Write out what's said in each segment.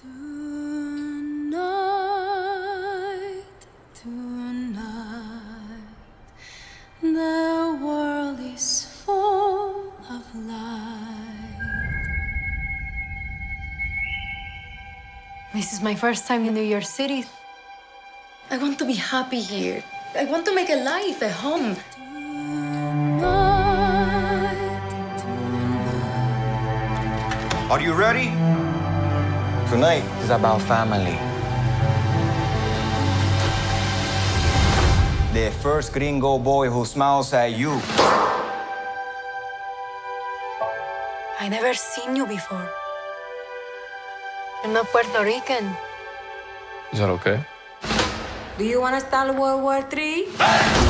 Tonight, tonight, the world is full of light. This is my first time in New York City. I want to be happy here. I want to make a life, a home. Tonight, tonight. Are you ready? Tonight is about family. The first gringo boy who smiles at you. I never seen you before. You're not Puerto Rican. Is that okay? Do you want to start World War III?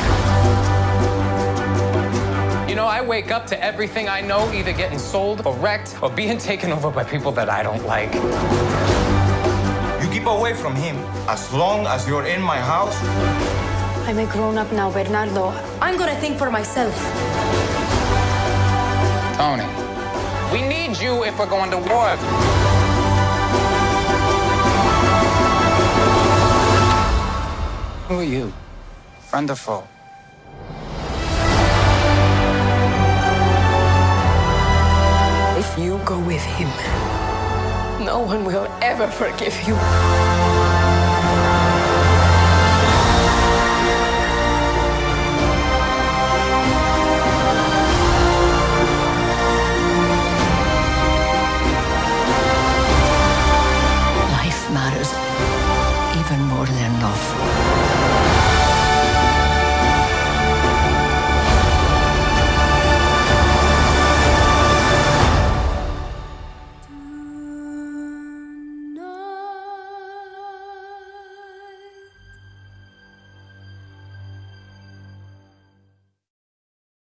I wake up to everything I know either getting sold or wrecked or being taken over by people that I don't like. You keep away from him. As long as you're in my house, I'm a grown up now, Bernardo. I'm gonna think for myself. Tony, we need you if we're going to war. Who are you? Friend or foe? No one will ever forgive you. Life matters even more than love.